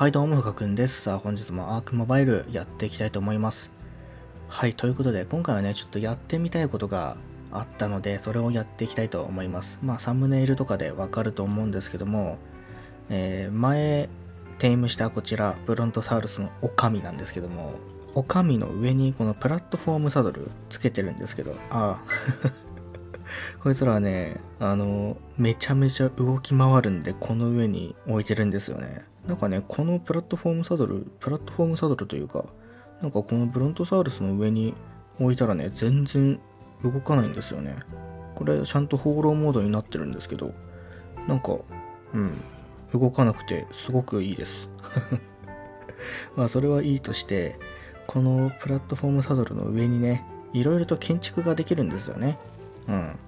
はいどうもふかくんです。さあ本日もアークモバイルやっていきたいと思います。はい、ということで今回はね、ちょっとやってみたいことがあったので、それをやっていきたいと思います。まあサムネイルとかでわかると思うんですけども、えー前、テイムしたこちら、ブロントサウルスのオカミなんですけども、オカミの上にこのプラットフォームサドルつけてるんですけど、ああ、こいつらはね、あの、めちゃめちゃ動き回るんで、この上に置いてるんですよね。なんかね、このプラットフォームサドル、プラットフォームサドルというか、なんかこのブロントサウルスの上に置いたらね、全然動かないんですよね。これ、ちゃんと放浪モードになってるんですけど、なんか、うん、動かなくてすごくいいです。まあ、それはいいとして、このプラットフォームサドルの上にね、いろいろと建築ができるんですよね。うん。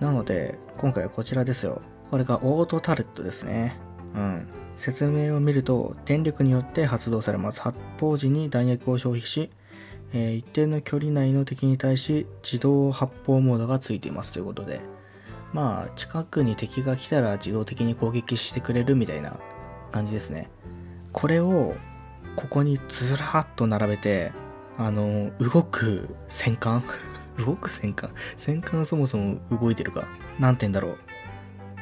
なので、今回はこちらですよ。これがオートタレットですね。うん。説明を見ると、電力によって発動されます。発砲時に弾薬を消費し、えー一定の距離内の敵に対し自動発砲モードがついていますということで、まあ、近くに敵が来たら自動的に攻撃してくれるみたいな感じですね。これを、ここにずらっと並べて、あの、動く戦艦？動く戦艦？戦艦そもそも動いてるか？何て言うんだろう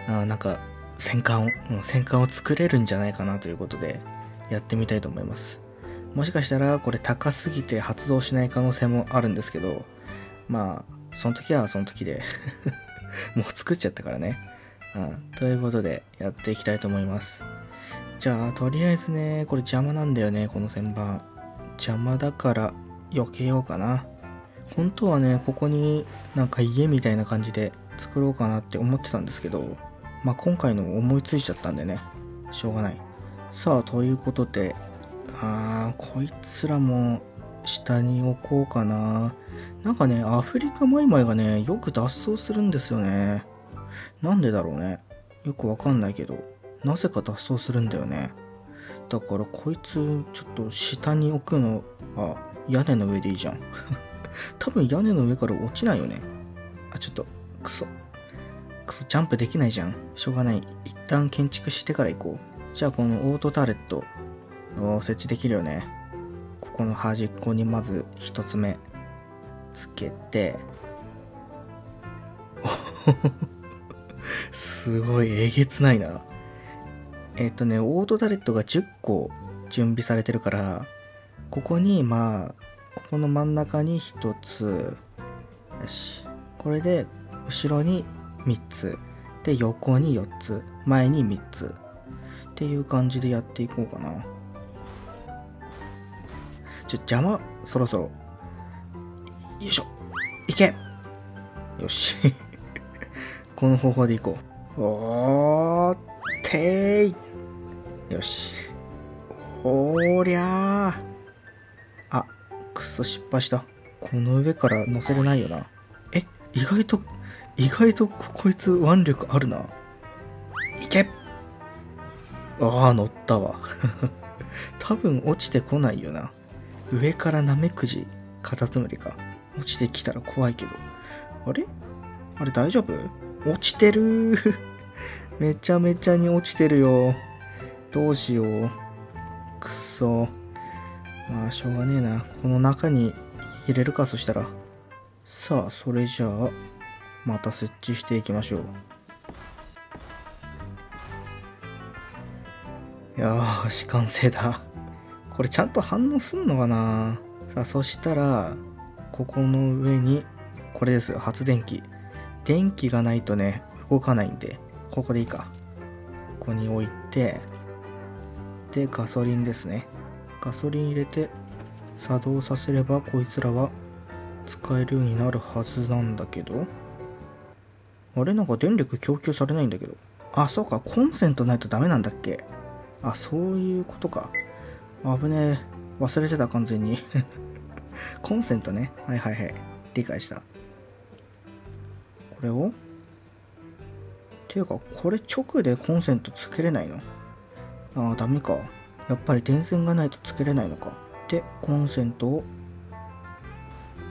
あなんか戦艦を、戦艦を作れるんじゃないかなということでやってみたいと思います。もしかしたらこれ高すぎて発動しない可能性もあるんですけどまあその時はその時で もう作っちゃったからね、うん、ということでやっていきたいと思います。じゃあとりあえずねこれ邪魔なんだよねこの旋盤。邪魔だから避けようかな。本当はねここになんか家みたいな感じで作ろうかなって思ってたんですけどまあ今回の思いついちゃったんでね。しょうがない。さあということであーこいつらも下に置こうかな。なんかねアフリカマイマイがねよく脱走するんですよね。なんでだろうね。よくわかんないけどなぜか脱走するんだよね。だからこいつちょっと下に置くのあ屋根の上でいいじゃん。多分屋根の上から落ちないよね。あ、ちょっと、クソ。クソ、ジャンプできないじゃん。しょうがない。一旦建築してから行こう。じゃあ、このオートターレットを設置できるよね。ここの端っこにまず一つ目つけて、すごいえげつないな。えっ、とね、オートタレットが10個準備されてるから、ここにまあ、ここの真ん中に1つよしこれで後ろに3つ。で横に4つ。前に3つ。っていう感じでやっていこうかな。ちょ邪魔。そろそろ。よいしょ。いけよし。この方法でいこう。おーてーい。よし。おりゃー。あくそ失敗した。この上から乗せれないよな。え意外と意外とこいつ腕力あるな。いけ。ああ乗ったわ。多分落ちてこないよな。上からナメクジカタツムリか。落ちてきたら怖いけど。あれ？あれ大丈夫？落ちてる。めちゃめちゃに落ちてるよ。どうしよう。くそ。まあしょうがねえな。この中に入れるかそしたら。さあそれじゃあまた設置していきましょう。よーし完成だ。これちゃんと反応すんのかな？さあそしたらここの上にこれです。発電機。電気がないとね動かないんでここでいいか。ここに置いてでガソリンですね。ガソリン入れて作動させればこいつらは使えるようになるはずなんだけど。あれなんか電力供給されないんだけど。あそうか。コンセントないとダメなんだっけ。あそういうことか。危ねえ。忘れてた完全に。コンセントね。はいはいはい。理解した。これを？ていうかこれ直でコンセントつけれないの？ああダメか。やっぱり電線がないとつけれないのか。でコンセントを？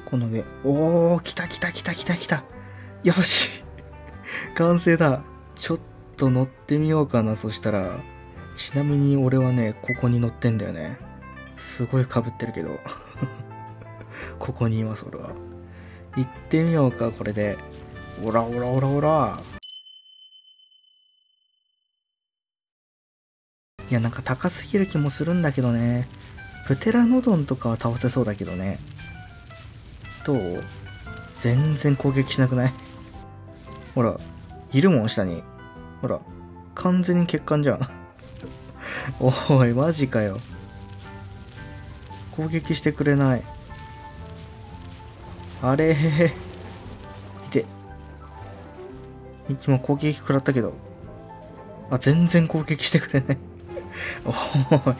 この上。おお来た来た来た来た来た。よし。完成だちょっと乗ってみようかなそしたらちなみに俺はね、ここに乗ってんだよね。すごい被ってるけど。ここにいます、俺は。行ってみようか、これで。オラオラオラオラ。いや、なんか高すぎる気もするんだけどね。プテラノドンとかは倒せそうだけどね。どう？全然攻撃しなくない？ほら、いるもん、下に。ほら、完全に欠陥じゃん。おい、マジかよ。攻撃してくれない。あれ いて。今攻撃食らったけど。あ、全然攻撃してくれない おい。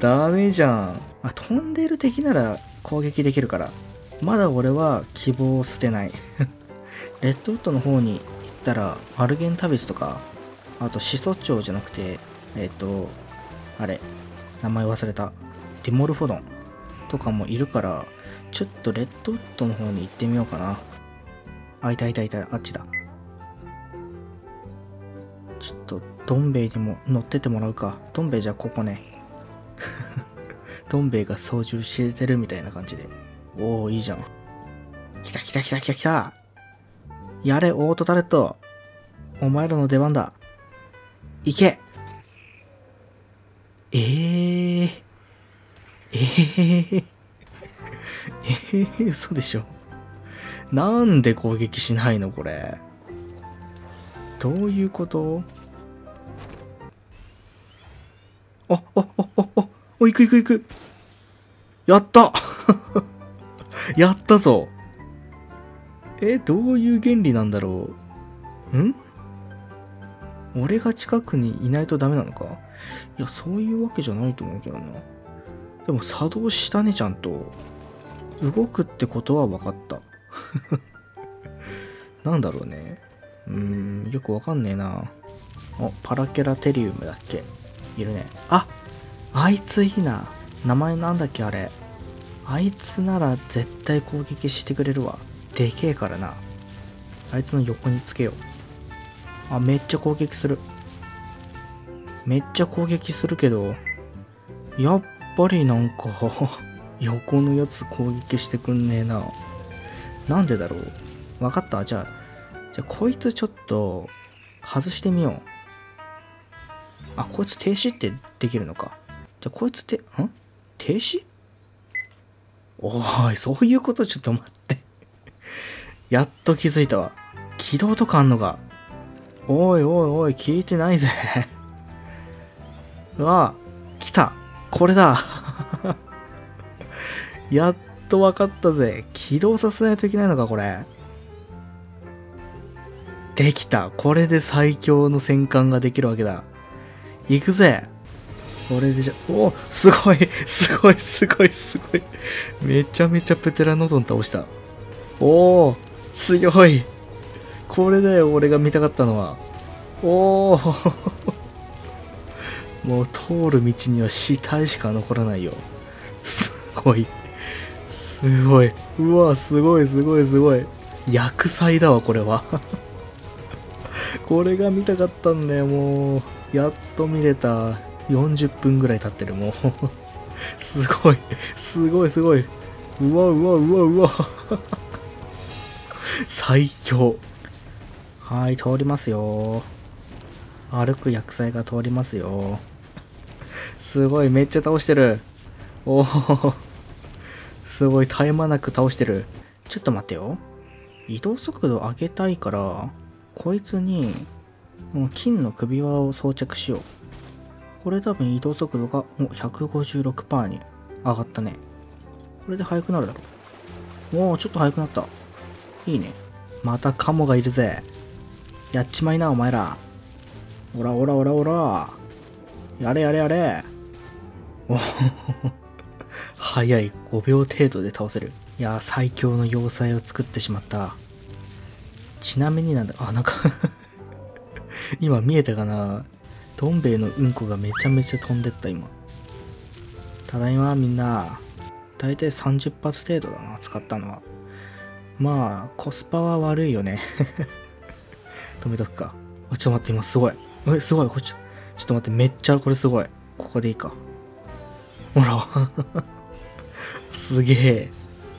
ダメじゃん。あ、飛んでる敵なら攻撃できるから。まだ俺は希望を捨てない。レッドウッドの方にったら、アルゲンタビスとか、あと始祖鳥じゃなくて、えっ、ー、と、あれ、名前忘れた。デモルフォドンとかもいるから、ちょっとレッドウッドの方に行ってみようかな。あ、いたいたいた、あっちだ。ちょっと、どん兵衛にも乗っててもらうか。どん兵衛じゃあここね。どん兵衛が操縦してるみたいな感じで。おおいいじゃん。来た来た来た来た来たやれ、オートタレット。お前らの出番だ。行けえー、えー、えー、嘘でしょ。なんで攻撃しないのこれ。どういうこと？あ、あ、あ、あ、あ、お、行く行く行く。やった やったぞ。え、どういう原理なんだろう？ん？俺が近くにいないとダメなのか？いや、そういうわけじゃないと思うけどな。でも作動したね、ちゃんと。動くってことは分かった。なんだろうね。うーん、よくわかんねえな。お、パラケラテリウムだっけ？いるね。ああいついいな。名前なんだっけあれ。あいつなら絶対攻撃してくれるわ。でけえからな。あいつの横につけよう。あ、めっちゃ攻撃する。めっちゃ攻撃するけど、やっぱりなんか 横のやつ攻撃してくんねえな。なんでだろうわかった？じゃあ、じゃあこいつちょっと外してみよう。あ、こいつ停止ってできるのか。じゃあこいつって、ん？停止？おい、そういうこと？ちょっと待ってやっと気づいたわ。起動とかあんのか。おいおいおい、聞いてないぜう わ、来た。これだ。やっと分かったぜ。起動させないといけないのか、これ。できた。これで最強の戦艦ができるわけだ。行くぜ。これでじゃ、おすごい、すごい、すごい、すごい。めちゃめちゃプテラノドン倒した。おお強い。これだよ、俺が見たかったのは。おお もう通る道には死体しか残らないよ。すごい。すごい。うわ、すごい、すごい、すごい。薬剤だわ、これは。これが見たかったんだよ、もう。やっと見れた。40分ぐらい経ってる、もう すごい、すごい、すごい。うわ、うわ、うわ、うわ。最強。はい、通りますよ。歩く薬剤が通りますよ。すごい、めっちゃ倒してる。おお。すごい、絶え間なく倒してる。ちょっと待ってよ。移動速度上げたいから、こいつに、もう金の首輪を装着しよう。これ多分移動速度がもう156%に上がったね。これで速くなるだろう。おお、ちょっと速くなった。いいね。またカモがいるぜ。やっちまいな、お前ら。おらおらおらおら。やれやれやれ。お早い。5秒程度で倒せる。いや最強の要塞を作ってしまった。ちなみになんだ、あ、なんか 今見えたかなどん兵衛のうんこがめちゃめちゃ飛んでった今ただいまみんな大体30発程度だな使ったのはまあコスパは悪いよね 止めとくかあちょっと待って今すごいえすごいこっちちょっと待って、めっちゃこれすごい。ここでいいか。ほら。すげえ。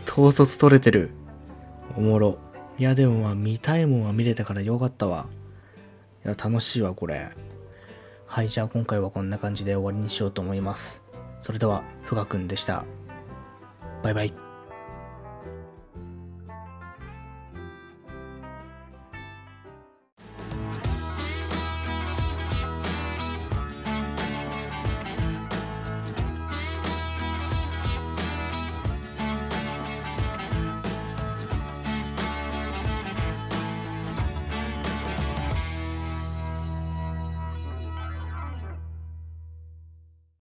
統率取れてる。おもろ。いや、でもまあ、見たいもんは見れたからよかったわ。いや、楽しいわ、これ。はい、じゃあ今回はこんな感じで終わりにしようと思います。それでは、ふがくんでした。バイバイ。